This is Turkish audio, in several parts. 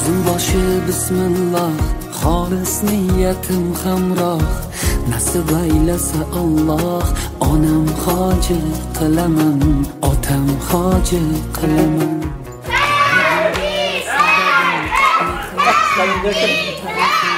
So'zim boshi bismillah xolis niyatim hamroh. Nasib aylasa Alloh onam hoji qilaman otam hoji qilaman. Mana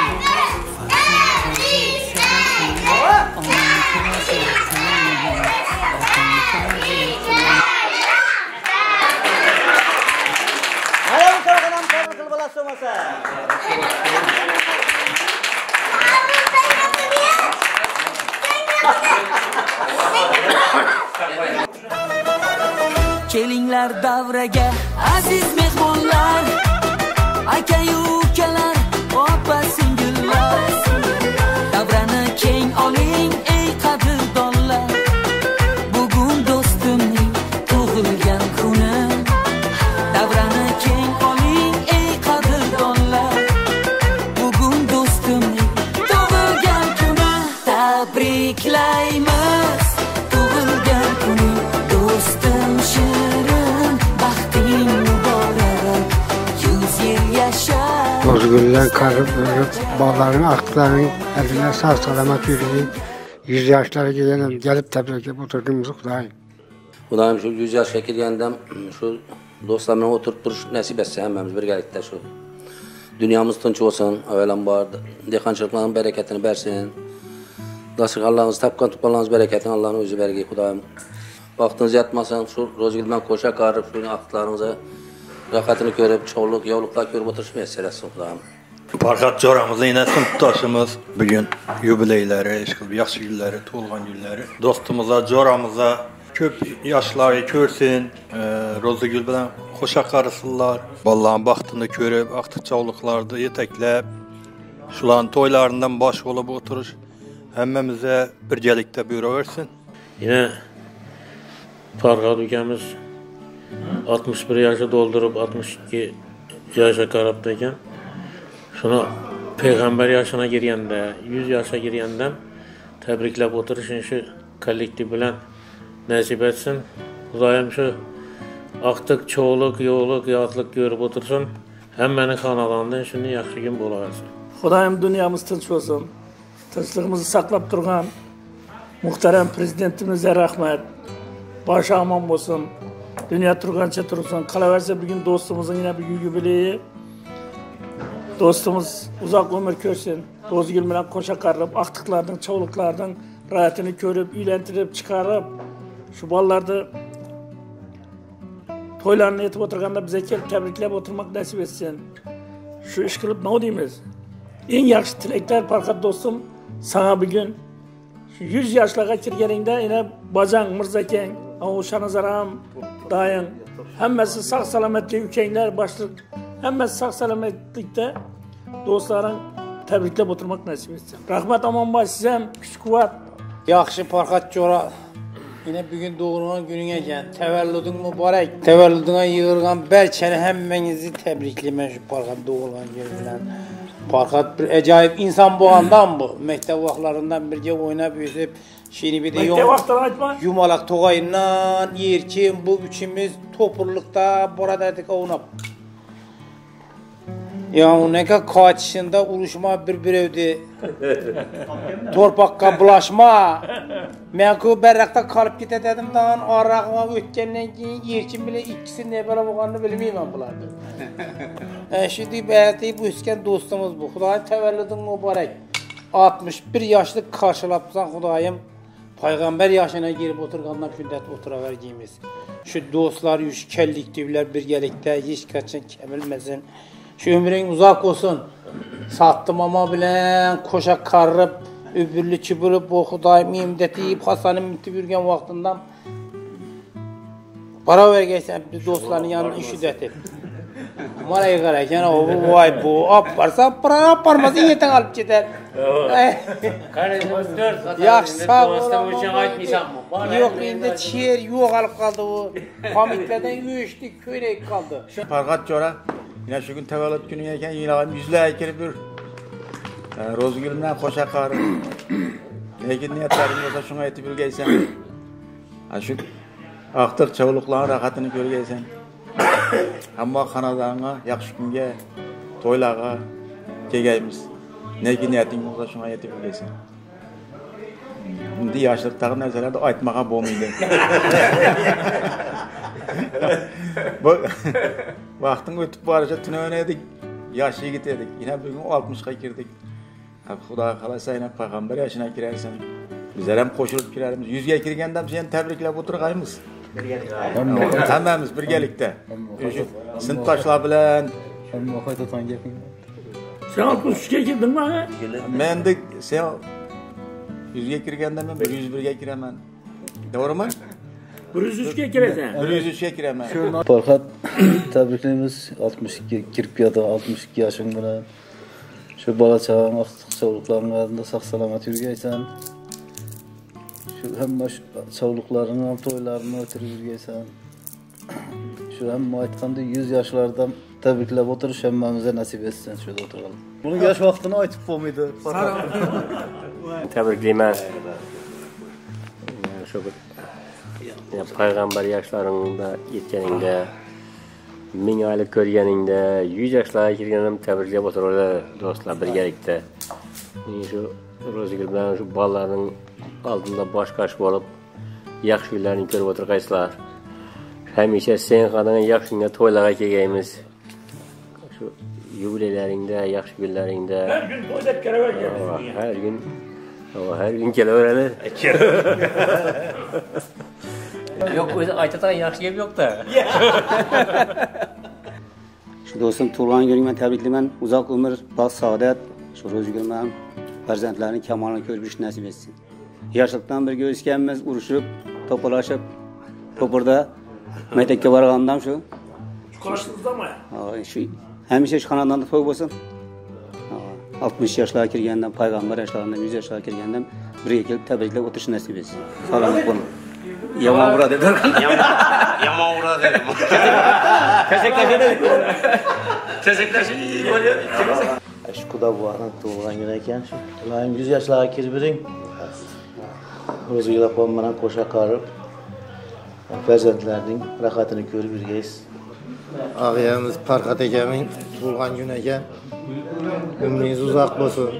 qabul kelinglar davraga aziz mehmonlar akayu ukalar opa singillar. Davrani keng oling Bozgülden karıp bağların akların eline sağ salamet yürüyüp yüz yaşlara gidelim gelip tebrik oturduğumuzu kutlayın. Xudoyim shu 100 yoshga kelgandam shu do'stlar bilan o'tirib turish nasib etsa hammamiz birgalikda shu dunyomiz tinch bo'lsin avvalambor dehqonchiliklarning barakatini bersin dasturxonlarimiz topgan tuqqanlarimiz barakatini allohni o'zi bergay xudoyim vaqtimiz yetmasin shu ro'zgul bilan qo'sha qarib shu vaqtlarimizni rohatini ko'rib chovliq yovliqlar ko'rib o'tirish muyassar etsin xudoyim Farkat coramızın yine sınıftaşımız bugün yubileyleri, eşkil yaş günleri, tuğulgan günleri. Dostumuza, coramıza köp yaşları görsün, e, Rozugül bilen hoşa karısılar. Vallahi baktığını görüp, aktık çavlıklarda yeteklep, şulan toylarından baş olup oturuş. Hemmemize bircelikte büyür versin. Oltmish bir yoshni 61 oltmish ikki 62 yoshga qarabdi ekan. Shuni payg'ambar yoshina kirganda, 100 yoshga kirganda tabriklab o'tirishini shu kollektiv bilan nasib etsin. Xudoyim shu oqtiq cho'g'liq yo'liq, yotliq ko'rib o'tirsin. hammani xonadonida shunday yaxshi kun bo'laversin. Xudoyim dunyomiz tinch bo'lsin. Tinchligimizni saqlab turgan muhtaram prezidentimizga rahmat. Boshi omon bo'lsin. Dunyo turgancha tursin. Qolaversa bugun do'stimizning yana bir yubileyi. Do'stimiz uzoq umr ko'rsin. Ro'zgul bilan qo'sha qarib, aqtiqlarning, chovliqlarning ro'yatini ko'rib, uylantirib, chiqarib, shu bolalarni to'ylarini aytib o'tirganda bizga kelib tabriklab o'tirmak nasib etsin. Shu ish qilib nima deymiz? Eng yaxshi tilaklar Farhod do'stim, sana bugun shu 100 yoshlarga kirganingda yana Bozang Mirzakang, O'shanazaram, Doying hammasi sog' salomatlik ukanglar boshliq hammasi sog' salomatlikda do'stlaring tabriklab o'tirmak nasib etsin. Rahmat Omonboy siz ham kuch-quvvat Yaxshi Farhod Jo'ra Yine bugün doğurgan günün ekan. Təvəllüdün mübarək. Təvəllüdünə yığılğan bərçəni həmminizi təbrikləmə şu Farhod doğulğan günü bilan. Farhod bir acayip insan boğandan bu. Məktəb vaxtlarından birgə oynab büyüsüb Şimdi bir de yum, yumalak toğayından yerkin bu üçümüz topurlukta burada dedik oynab. Ya ne kadar kaçışında uluşma bir bir evde. Torpakka bulaşma. Men ku berrakta kalıp gite dedim dan araqma ötkenden keyin yerkin bile ikkisi ne böyle bolganını bilmeyman bulardı. e, şimdi bəyətib ösken dostumuz bu. Xuday təvəllüdün mübarək. 61 yaşlı karşılapsan Xudayım. Peygamber yaşına girip oturgandan şündet oturavergiyimiz. Şu dostlar yüz kellik divler birgelikte hiç kaçın kemilmesin. Şu ömrün uzak olsun. Sattım ama bilen koşa karrıp öbürlü çıbırıp bu Xudayım imdet deyip Hasan'ın mitip yürgen vaktinden para vergeysen biz dostların yanına işidet et. nimalarga qaraysan voy bu olib borsa birov olib bormasa ertaga olib ketadi yaxshi sog' yo'q endi sher yo'qolib qoldi u qomitlardan uyushdi ko'rak qoldi farg'at chora. Mana shu kun tavallud kuni ekan yuzlar kirib eh, yur ro'zgul bilan qo'sha lekin niyatlaring bo'lsa shunga aytib yurgaysan shu oqtiq chovliqlarni rohatini ko'rgaysan Ammo xonadonga yaxshi kunga toylarga kelgaymiz. Neki niyating bo'lsa shunga yetib kelsin. Endi yoshlikdagi narsalarni aytmagan bo'lmaydi. Bu vaqtning o'tib borishi tunagan edik yosh yigit edik. Yana bugun oltmishga kirdik. Xudo xohlasa yana payg'ambar yoshina kirarsan. Bizlar ham qo'shilib kirarmiz. Yuzga kirganda ham tabriklab o'tirg'aymiz. Hammamiz birgalikda. Sinfdoshlar bilan. Sen 63'e girdin mi? ha? mendek sen yuzga kirganda men bir yuz birga kiraman. To'g'rimi? 103'e giresen. bir yuz uchga kiraman. Farhat tabriklaymiz. 62 kirib keldi 62 yoshing bilan. Shu bola chaqang sog'liqlaring oldida sog' salomat yurgaysan shu hamma shu sog'liqlarini ham to'ylarini o'tirib yurgaysan. Shu hamma aytgandek 100 yoshlardan tabriklab o'tirish hammamizga nasib etsin shu yerda o'tirib buni yosh vaqtini aytib bo'lmaydi. Tabriklayman shu bir ya, payg'ambar yoshlaringda yetganingda ming oylik ko'rganingda yuz yoshlarga kirganim tabriklab o'tiradi do'stlar birgalikda. Shu ro'zgul bilan shu bolalarning oldida bosh qosh bo'lib yaxshi kunlarni ko'rib o'tirgaysizlar hamisha sen qadar yaxshingga to'ylarga kelgaymiz shu yubileylaringda yaxshi kunlaringda boydep kereve Ama gel. her gün ama her gün kelaveradi. Yo'q, o'zi aytadigan yaxshi gap yo'q-da. Shu do'stim tug'ilgan kuningdan tabriklayman. Uzoq umr, baxt, saodat, shu ro'zgorma ham farzandlarning kamolini ko'rib nasib etsin. Yoshlikdan birga o'sganmiz, urushib, to'polashib, to'purda maktabga borganimdan shu Karşınızda mı? Ha, shu hamisha shu xonadonda to'y bo'lsin. 60 yoshlarga kirgandan, payg'ambar yoshlarida 100 yoshlarga kirgandan birga kelib tabriklab o'tirish nasib etsin. Salomat bo'ling. Yomon uradi. Yomon uradi. shu xudo buvani tug'ilgan kuni ekan shu ular yuz yoshlarga kirib yuring o'zinglar qo'm bilan qo'sha qarib farzandlarning rohatini ko'rib yurgaysiz Ağayamiz Farhat akaning tug'ilgan kuni ekan. Umringiz uzoq bo'lsin.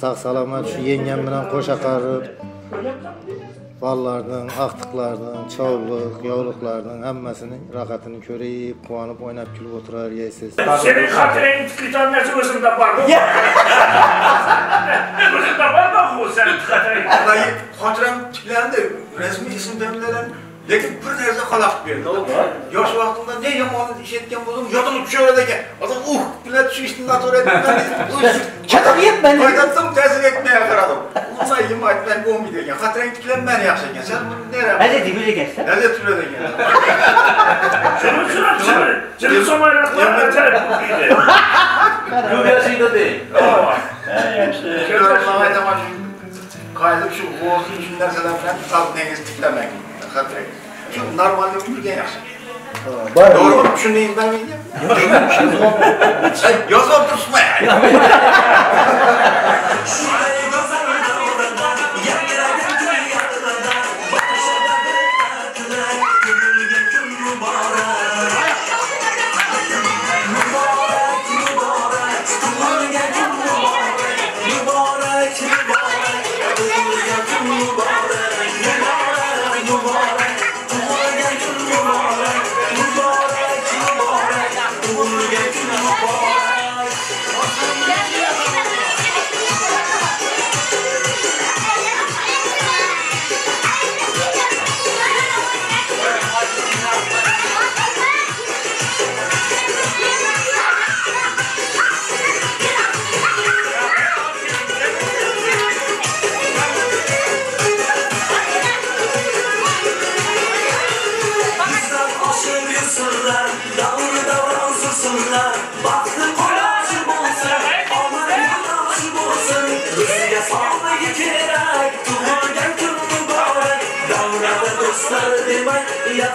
Sog' salomat shu yengam bilan qo'sha qarib bolalarning, aqtiqlarning, chovliq, yovliqlarning hammasining rohatini ko'rib, quvonib, o'ynab kulib o'tirargaysiz. Senin hatırın tıkıtan nesi özünde var mı? Özünde var mı bu senin hatırın? Vallahi xotiram tiklandi rasmiy ismdan bilan lekin bir narsa xalaqit berdi yosh vaqtimda ne yomon ish etgan bo'ldim yodimga tushaveradi ekan hozir uh bilan shu ishni noto'g'ri Chatoq yetmadi. qaytadim ta'sir etmay qaradim umuman yem aytmay bo'lmaydi ekan xotirang tiklanmadi yaxshi ekan sen buni nera Hadi dibile geçsen. nazar turadi ekan Şunu şunu şunu. Şunu somayraklar öter bu giydi. Yurasida de. Şöyle aytaman shu qaytib shu vozni shu narsalar bilan qalbingiz tiklamang xotirang shu normalniy yurgan yaxshi Doğru mu? Şunu ben miyim? Yazıp tutma yani.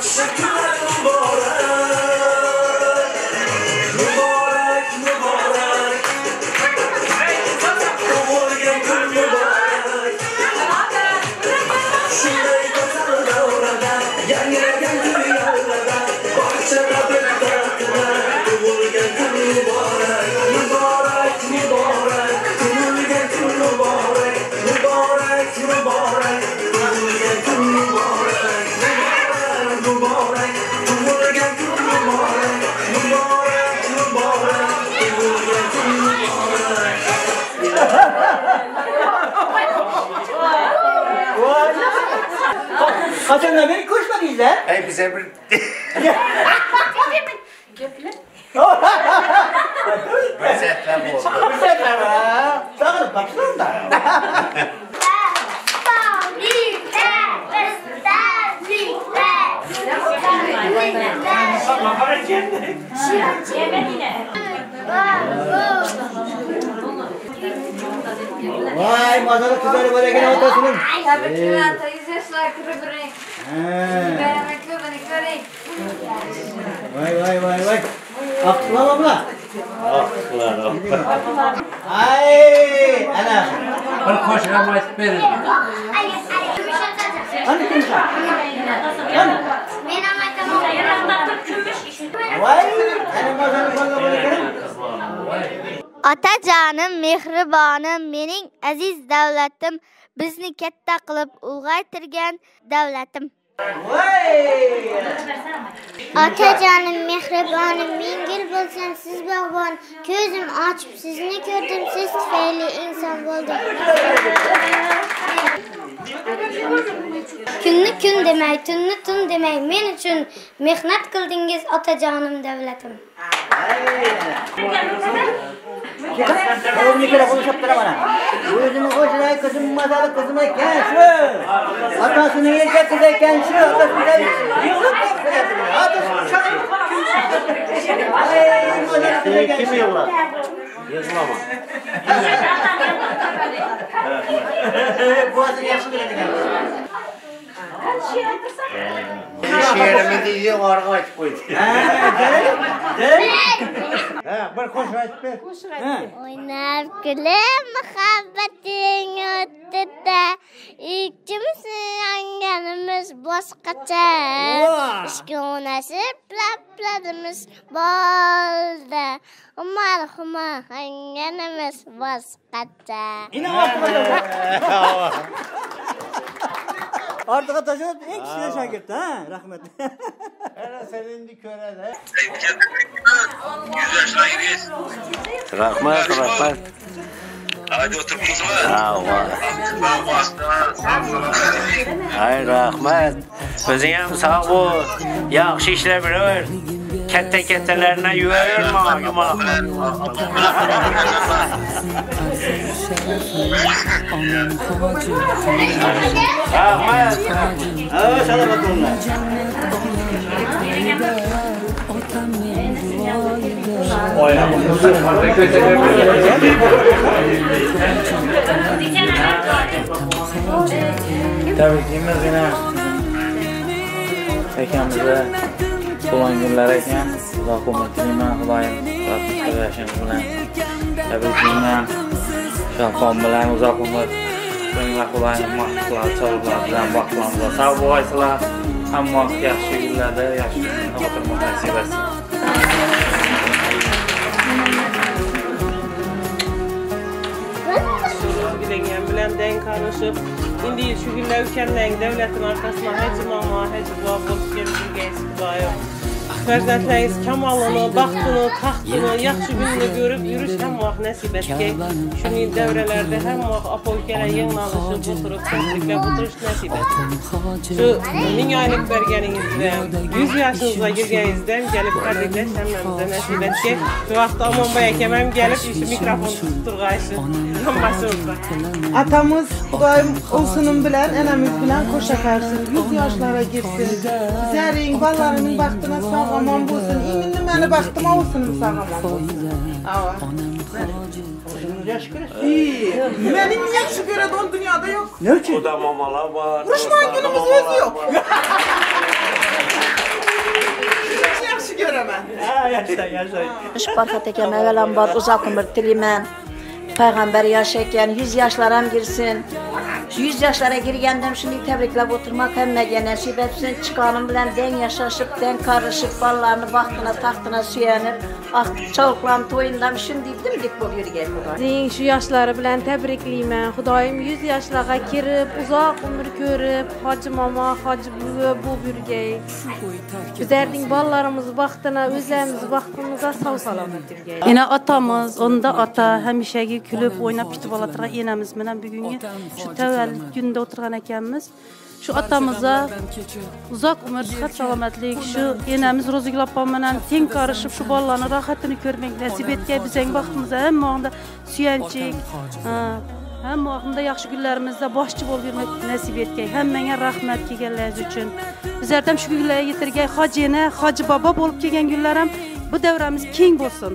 Shut! Kaçandan beri koşmadıyızlar. Hey bize bir Vaziyetler bu. Bu sefer ha. Sağ baksana da. Vay mazalı kızları böyle gene otasının. Tebrikler, teyzesler kırıbırın. Beğenmekle beni göreyim. Vay vay vay vay. Aklılar abla. Aklar. Ay ana. Bir koşuna maç verin. Hani kimse? Hani? Ben Vay ana mazalı mazalı böyle gene. Otajonim, mehribonim, mening aziz davlatim, bizni katta qilib ulg'aytirgan davlatim. Otajonim, mehribonim, ming yil bo'lsam siz bog'bon, ko'zim ochib sizni ko'rdim, siz tufayli inson bo'ldim. Kunni kun demay, tunni tun demay, men uchun mehnat qildingiz otajonim davlatim. o'rnikilar bo'lishib turaman o'zini qo'shnilari qizim mazali qizim ekan shu. Otasini erkak qizi ekan shu otasidan yig'lab otasi kim yig'ladi? Yig'lama buvasi yaxshi biladigan she'rimizni yuborg'a aytib qo'ydi ha bir qo'shiq aytib ber qo'shiq aytib o'ynab kulib muhabbating o'tida ikkimiz yanganimiz boshqacha ishkonasib lapladimiz bo'ldi marhuma yanganimiz boshqacha ortiqcha tashlab eng kuchli shogird ha rahmat Köre de. Rahmat, rahmat. Hadi otur kızım. Sağ ol. Ay rahmat. O'zing ham sog' bo'l. Yaxshi ishlar bilaver. Katta kattalarni yuvaverma, yumoq. Rahmat. Ha, selamat olun. tabriklaymiz yana akamizni tug'ilgan kunlari ekan. Xudo quvvat tilayman xudoyim yashashimiz bilan. Tabriklayman shalqom bilan uzoq umr va xudoyim maqsudlar sovg'alar bilan vaqtlarimizda sog' bo'lsizlar ammo yaxshi kunlarda yaxshi xotirjam nasib tanışıb. İndi şu günlər ülkənin rəngi dövlətin arxasına Həcim Amma, Həcib Vavol, Gəlir Qeysi Qulayev. Fərzənd rəis Kamalını, baxtını, taxtını, yaxşı gününü görüb yürüş həm vaxt nəsib etki. Şuni dövrələrdə həm vaxt apolkələ yığın alışıb, oturub, çəkdiklə oturuş nəsib etki. Şu minyaylik bərgənizdə, 100 yaşınıza girgənizdən gəlib qədirdə səmləmizə nəsib etki. Bu vaxt Aman Bey əkəməm gəlib, işi mikrofon tutdur qayşı, yanmasınızda. Atamız Xudayım olsunun bilən, ənəmiz bilən qoşa qarşı 100 yaşlara girsin. Zərin, ballarının vaxtına sağ Aman bulsun. İngilizce mənə baxdıma olsun sağ aman. Ava. Benim yakışı göre don dünyada yok. Ne ki? O da mamalar var. Vuruşmayın günümüz özü yok. yaxşı görəmən. Hə, yaşa, yaşa. İş barxatəkən əvvələn var, uzaqmır diliyəm. Peyğəmbər yaşayken 100 yaşlaram girsin. 100 yaşlara girgendim şimdi tebrikle oturmak hem ne nasip etsin. Çıkanım bilen den yaşaşıp, den karışıp, ballarını baktına tahtına süyenip, ah çalıklam toyundam şimdi dimdik bu yürgen bu. Sizin şu yaşları bilen tebrikliyim. Hudayım 100 yaşlara girip, uzak ömür görüp, hacı mama, hacı bu, bu bürgey. Bizlerдің балаларымыз бақытына, өзләріміз бақытымызға сау саламат дилгәй. Эне атамыз, онда ата һәмишәге күлеп, уйнап китеп алатырга энәмиз менән бүгенге şu тәвә kasallik kunida o'tirgan ekanmiz. Shu otamizga uzoq umr sihat salomatlik shu enamiz ro'zigul opam bilan teng korishib shu bolalarni rohatini ko'rmak nasib etgan bizang baxtimizda hamma vaqtda suyanchik hamma vaqtda yaxshi kunlarimizda boshchi bo'lib yurmak nasib etgan hammangga rahmat kelganlaringiz uchun. Bizlar ham shu kunlarga yetirgan hoji ena hoji bobo bo'lib kelgan kunlar ham bu davramiz keng bo'lsin.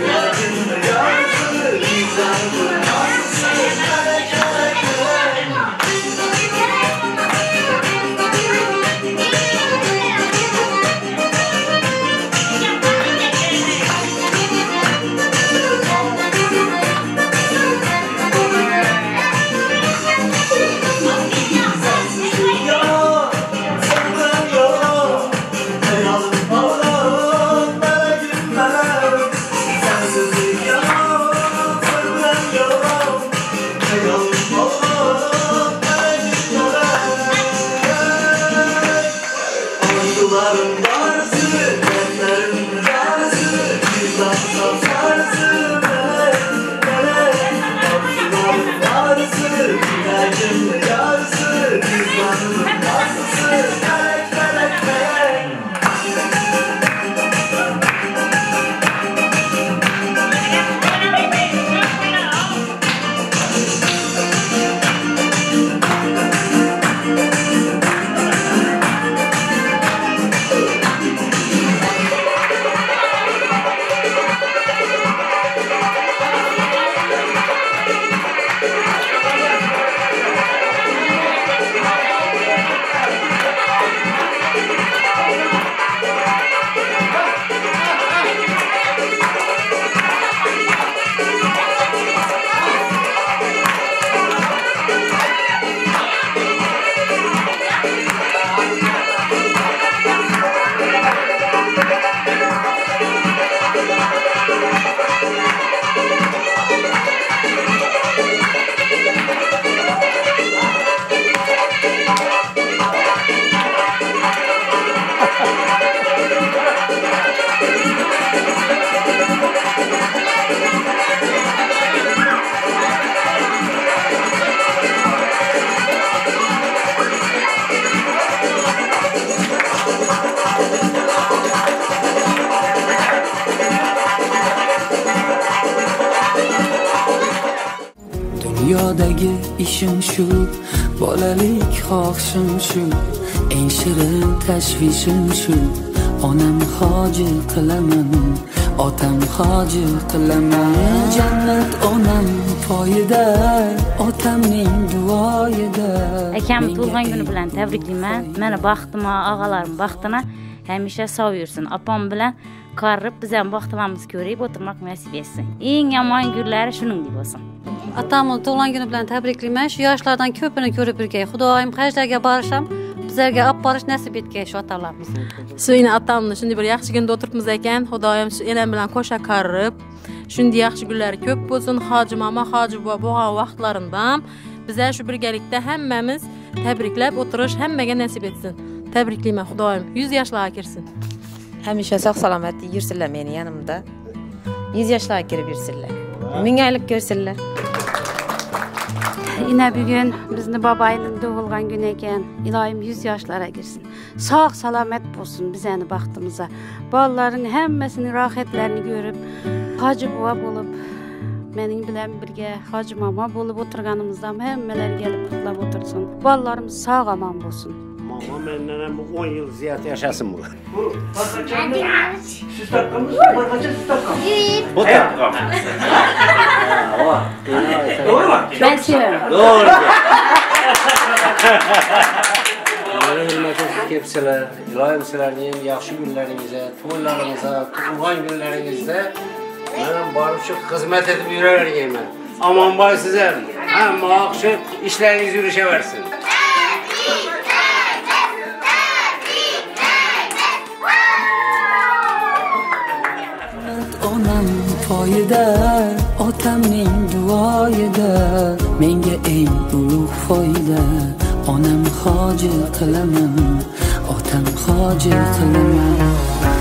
Yes. Dunyodagi ishim shu bolalik xohishim shu eng shirin tashvishim shu onam hoji qilaman otam hoji qilaman jannat onam poyida otamning duoyida akam tug'ilgan kuni bilan tabriklayman mani baxtima og'alarim baxtini hamisha sog' yursin opam bilan qarib biz ham baxtlarimizni ko'rib o'tirmoq nasib etsin. Eng yomon kunlari shuningdek bo'lsin Atamni tug'ilgan kuni bilan tabriklayman. Shu yoshlardan ko'pini ko'rib yurgay. Xudoyim hajlarga borisham, bizlarga olib borish nasib etgay shu otalarimiz. shu eni atamni shunday bir yaxshi kunda o'tiribmiz ekan. Xudoyim shu enam bilan qo'sha qarib shunday yaxshi kunlari ko'p bo'lsin. Hoji mama hoji buva bo'lgan vaqtlarimda ham bizlar shu birgalikda hammamiz tabriklab o'tirish hammaga nasib etsin. Tabriklayman xudoyim. Yuz yoshlarga kirsin. Hamisha sog' salomat yursinlar meni yonimda yuz yoshlarga kirib yursinlar. Ming oylik ko'rsinlar ina bugun bizni boboyning tug'ilgan kuni ekan iloyim yuz yoshlarga kirsin sog' salomat bo'lsin bizani baxtimizga bolalaring hammasini rohatlarini ko'rib hoji buva bo'lib mening bilan birga hoji momo bo'lib o'tirganimizda ham hammalari kelib qutlab o'tirsin bolalarimiz sog' omon bo'lsin Mama menden hem 10 yıl ziyade yaşasın bu. Siz takkamız mı? Barkaça siz takkamız. Bu takam. Doğru mu? Ben seviyorum. Doğru. Böyle hürmetesiz kepseler, ilayim sizlerinin yaxşı günlerinize, toylarınıza, tug'ilgan günlerinizde benim barıp şu hizmet edip yürürergeyim ben. Aman bay size hem akşı işleriniz yürüyüşe versin. Poyida otamning duoyida menga eng ulug' foyda onam hoji qilaman otam hoji qilaman.